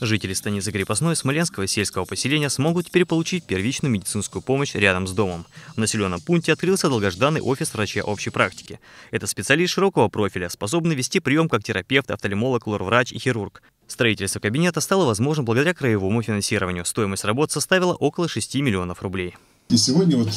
Жители станицы Крепостной Смоленского сельского поселения смогут теперь получить первичную медицинскую помощь рядом с домом. В населенном пункте открылся долгожданный офис врача общей практики. Это специалист широкого профиля, способный вести прием как терапевт, офтальмолог, лор-врач и хирург. Строительство кабинета стало возможным благодаря краевому финансированию. Стоимость работ составила около 6 миллионов рублей. И сегодня вот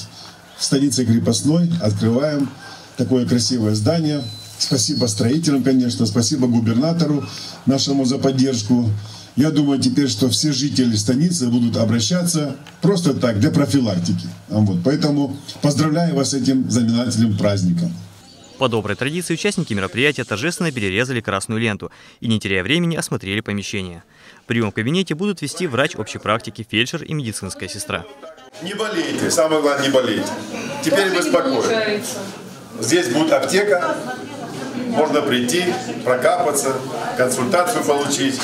в столице Крепостной открываем такое красивое здание. Спасибо строителям, конечно, спасибо губернатору нашему за поддержку. Я думаю теперь, что все жители станицы будут обращаться просто так, для профилактики. Вот. Поэтому поздравляю вас с этим знаменательным праздником. По доброй традиции участники мероприятия торжественно перерезали красную ленту и, не теряя времени, осмотрели помещение. Прием в кабинете будут вести врач общей практики, фельдшер и медицинская сестра. Не болейте, самое главное не болейте. Теперь вы спокойны. Здесь будет аптека, можно прийти, прокапаться, консультацию получить.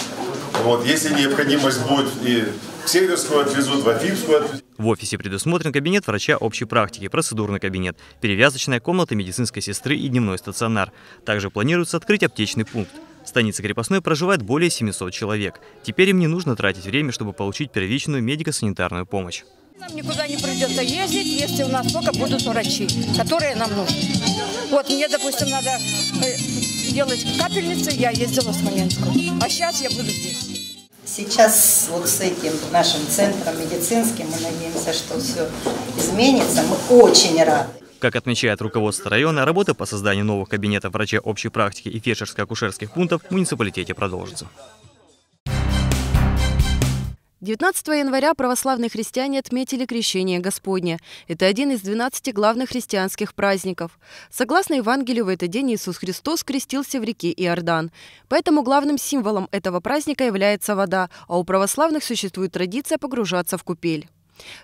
Вот, если необходимость будет и в Северскую отвезут, в Афипскую отвезут. В офисе предусмотрен кабинет врача общей практики, процедурный кабинет, перевязочная комната медицинской сестры и дневной стационар. Также планируется открыть аптечный пункт. В станице Крепостной проживает более 700 человек. Теперь им не нужно тратить время, чтобы получить первичную медико-санитарную помощь. Нам никуда не придется ездить, если у нас только будут врачи, которые нам нужны. Вот мне, допустим, надо э, делать капельницы, я ездила в Смоленскую. А сейчас я буду здесь. Сейчас вот с этим нашим центром медицинским мы надеемся, что все изменится. Мы очень рады. Как отмечает руководство района, работа по созданию новых кабинетов врача общей практики и фельдшерско-акушерских пунктов в муниципалитете продолжится. 19 января православные христиане отметили Крещение Господне. Это один из 12 главных христианских праздников. Согласно Евангелию, в этот день Иисус Христос крестился в реке Иордан. Поэтому главным символом этого праздника является вода, а у православных существует традиция погружаться в купель.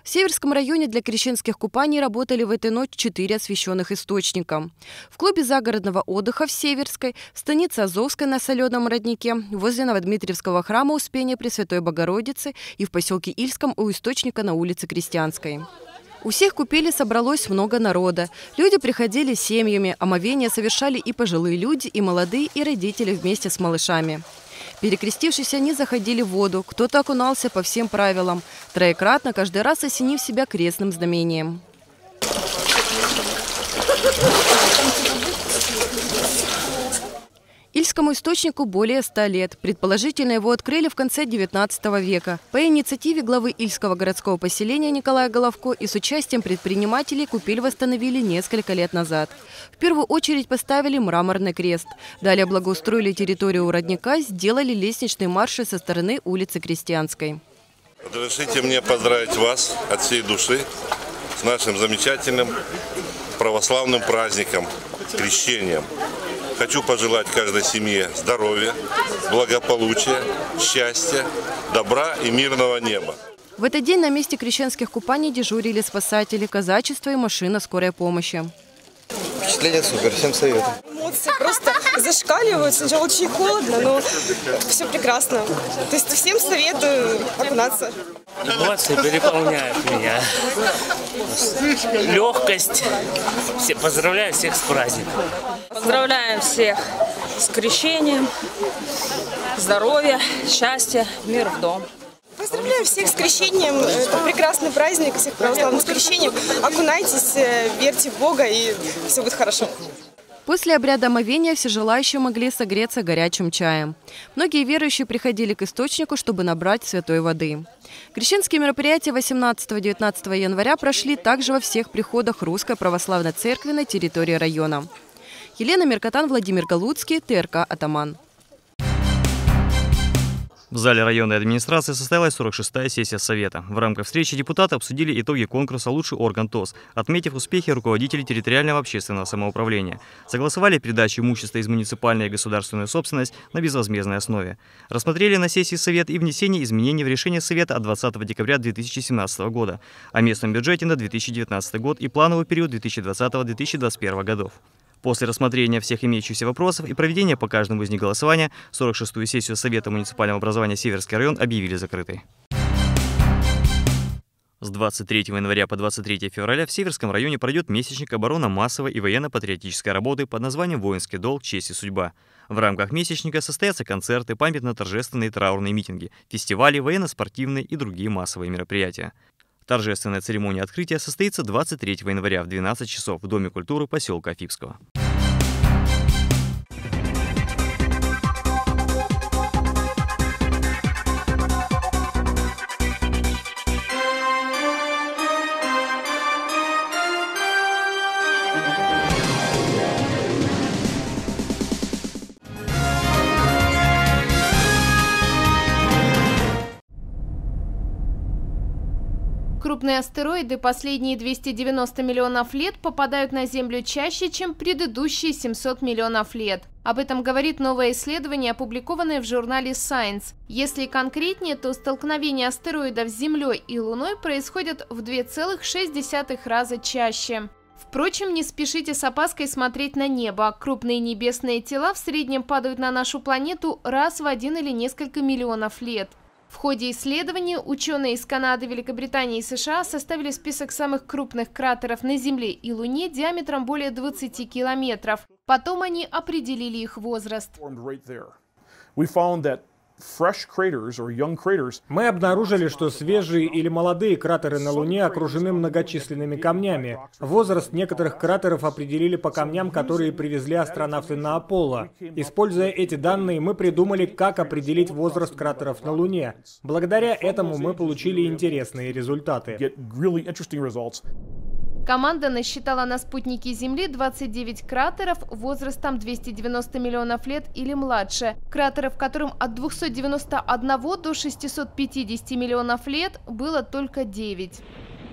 В Северском районе для крещенских купаний работали в этой ночь четыре освященных источника. В клубе загородного отдыха в Северской, в станице Азовской на Соленом роднике, возле Новодмитриевского храма Успения Пресвятой Богородицы и в поселке Ильском у источника на улице Крестьянской. У всех купели собралось много народа. Люди приходили семьями, омовения совершали и пожилые люди, и молодые, и родители вместе с малышами. Перекрестившись, они заходили в воду. Кто-то окунался по всем правилам, троекратно, каждый раз осенив себя крестным знамением. Ильскому источнику более ста лет. Предположительно, его открыли в конце XIX века. По инициативе главы Ильского городского поселения Николая Головко и с участием предпринимателей купель восстановили несколько лет назад. В первую очередь поставили мраморный крест. Далее благоустроили территорию у родника, сделали лестничные марши со стороны улицы Крестьянской. Разрешите мне поздравить вас от всей души с нашим замечательным православным праздником, крещением. Хочу пожелать каждой семье здоровья, благополучия, счастья, добра и мирного неба. В этот день на месте крещенских купаний дежурили спасатели, казачество и машина скорой помощи. Впечатление супер, всем советую. Эмоции просто зашкаливают. Сначала очень холодно, но все прекрасно. То есть всем советую окунаться. Эмоции переполняют меня. Легкость. Все, поздравляю всех с праздником. Поздравляем всех с крещением, здоровья, счастья, мир в дом. Поздравляю всех с крещением. Это прекрасный праздник, всех православных с крещением. Окунайтесь, э, верьте в Бога, и все будет хорошо. После обряда омовения все желающие могли согреться горячим чаем. Многие верующие приходили к источнику, чтобы набрать святой воды. Крещенские мероприятия 18-19 января прошли также во всех приходах Русской Православной Церкви на территории района. Елена Меркатан, Владимир Галуцкий, ТРК «Атаман». В зале районной администрации состоялась 46-я сессия Совета. В рамках встречи депутаты обсудили итоги конкурса «Лучший орган ТОС», отметив успехи руководителей территориального общественного самоуправления. Согласовали передачу имущества из муниципальной и государственной собственность на безвозмездной основе. Рассмотрели на сессии Совет и внесение изменений в решение Совета от 20 декабря 2017 года о местном бюджете на 2019 год и плановый период 2020-2021 годов. После рассмотрения всех имеющихся вопросов и проведения по каждому из них голосования 46-ю сессию Совета муниципального образования Северский район объявили закрытой. С 23 января по 23 февраля в Северском районе пройдет месячник оборона массовой и военно-патриотической работы под названием «Воинский долг. Честь и судьба». В рамках месячника состоятся концерты, памятно-торжественные траурные митинги, фестивали, военно-спортивные и другие массовые мероприятия. Торжественная церемония открытия состоится 23 января в 12 часов в Доме культуры поселка Афипского. Крупные астероиды последние 290 миллионов лет попадают на Землю чаще, чем предыдущие 700 миллионов лет. Об этом говорит новое исследование, опубликованное в журнале Science. Если конкретнее, то столкновения астероидов с Землей и Луной происходят в 2,6 раза чаще. Впрочем, не спешите с опаской смотреть на небо. Крупные небесные тела в среднем падают на нашу планету раз в один или несколько миллионов лет. В ходе исследования ученые из Канады, Великобритании и США составили список самых крупных кратеров на Земле и Луне диаметром более 20 километров. Потом они определили их возраст. Мы обнаружили, что свежие или молодые кратеры на Луне окружены многочисленными камнями. Возраст некоторых кратеров определили по камням, которые привезли астронавты на Аполло. Используя эти данные, мы придумали, как определить возраст кратеров на Луне. Благодаря этому мы получили интересные результаты. Команда насчитала на спутнике Земли 29 кратеров возрастом 290 миллионов лет или младше. Кратеров, которым от 291 до 650 миллионов лет, было только 9.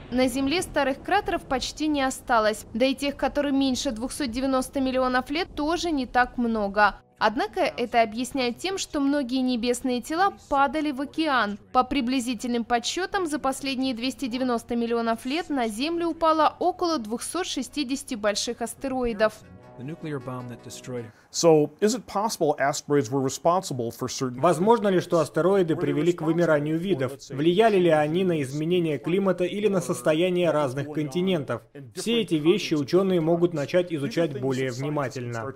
На Земле старых кратеров почти не осталось, да и тех, которые меньше 290 миллионов лет, тоже не так много. Однако это объясняет тем, что многие небесные тела падали в океан. По приблизительным подсчетам, за последние 290 миллионов лет на Землю упало около 260 больших астероидов. Возможно ли, что астероиды привели к вымиранию видов? Влияли ли они на изменение климата или на состояние разных континентов? Все эти вещи ученые могут начать изучать более внимательно.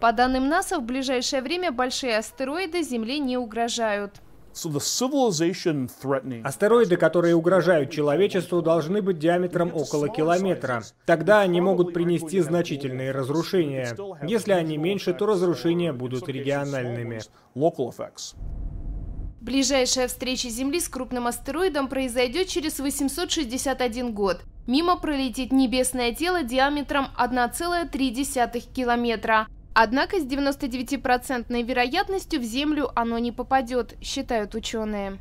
По данным НАСА, в ближайшее время большие астероиды Земле не угрожают. Астероиды, которые угрожают человечеству, должны быть диаметром около километра. Тогда они могут принести значительные разрушения. Если они меньше, то разрушения будут региональными. Ближайшая встреча Земли с крупным астероидом произойдет через 861 год. Мимо пролетит небесное тело диаметром 1,3 километра. Однако с 99% вероятностью в Землю оно не попадет, считают ученые.